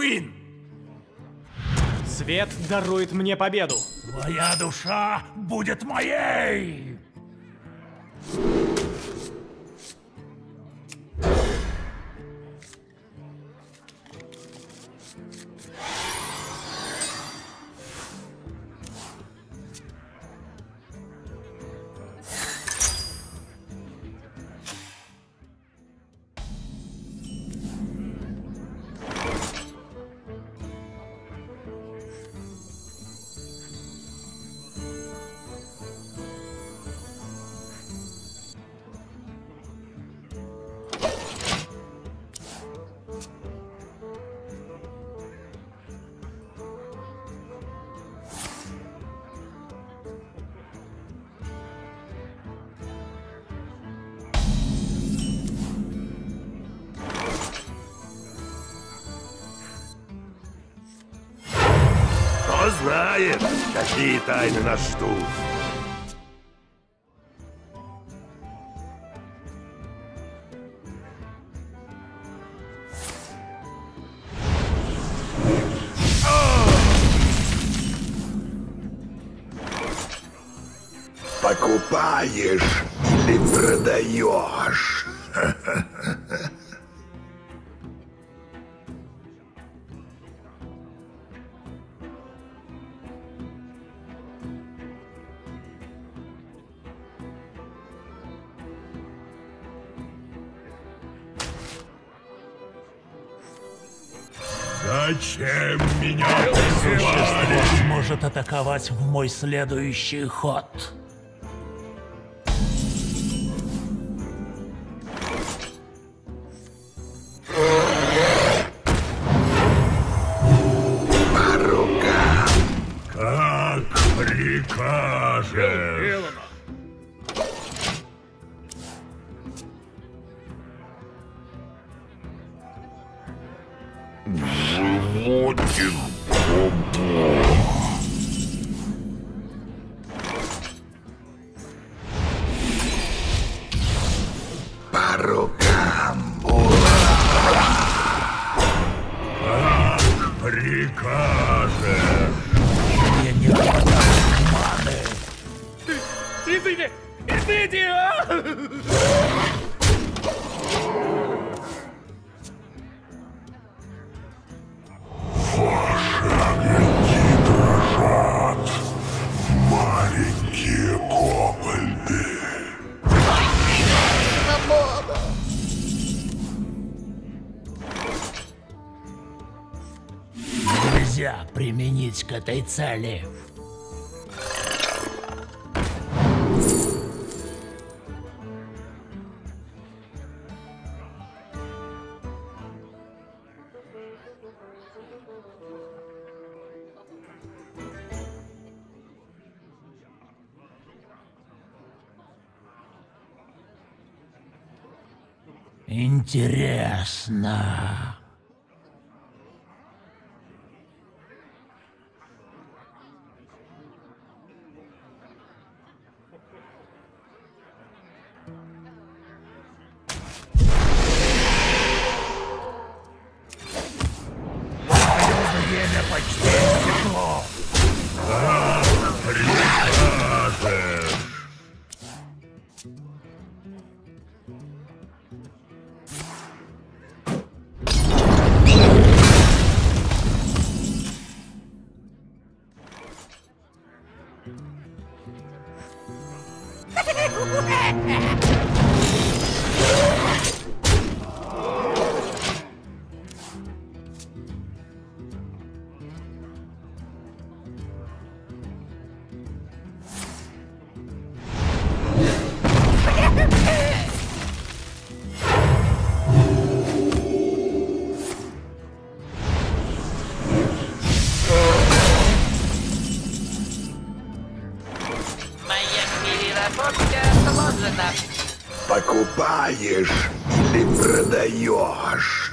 Татуин! Свет дарует мне победу. Твоя душа будет моей! Кто знает, какие тайны нас ждут. Покупаешь или продаешь? Зачем меня призвали? Сможет атаковать в мой следующий ход. Животик. По рукам. Прикажешь. Мне не хватает маны. Извини! Извините! а! Применить к этой цели. Интересно. Мое время почти истекло. Прикажешь. Моя Продаешь?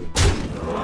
Oh.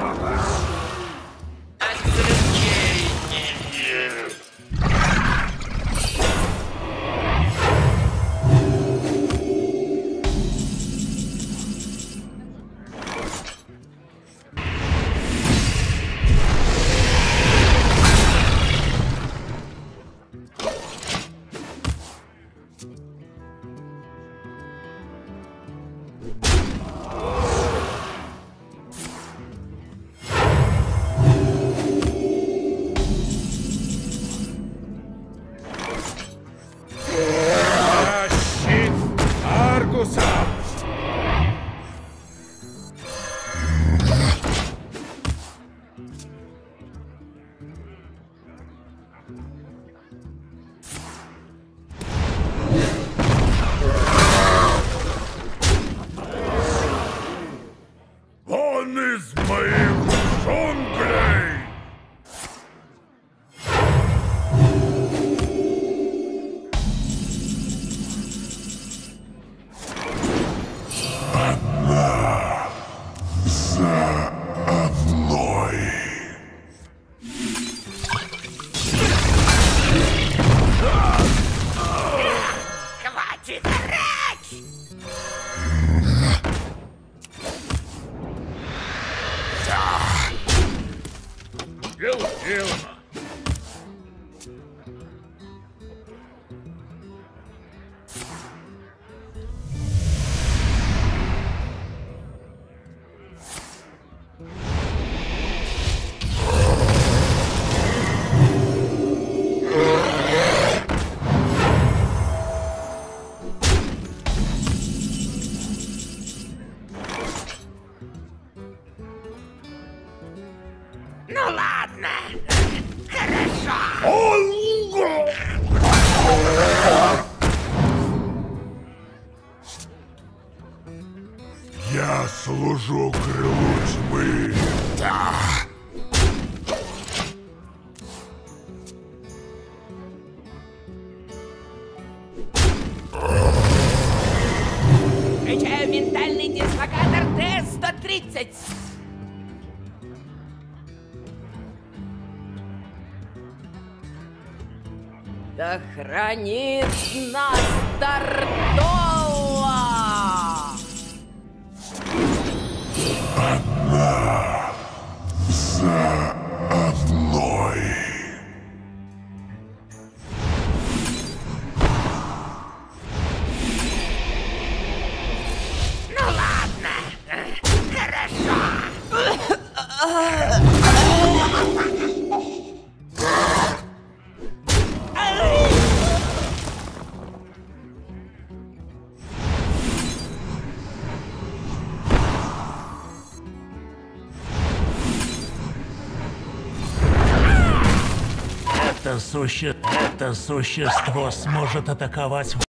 Go, Jim. Я служу крылу тьмы. Включаю ментальный дислокатор Т-130. Да хранит нас Тартола! Это суще... Это существо сможет атаковать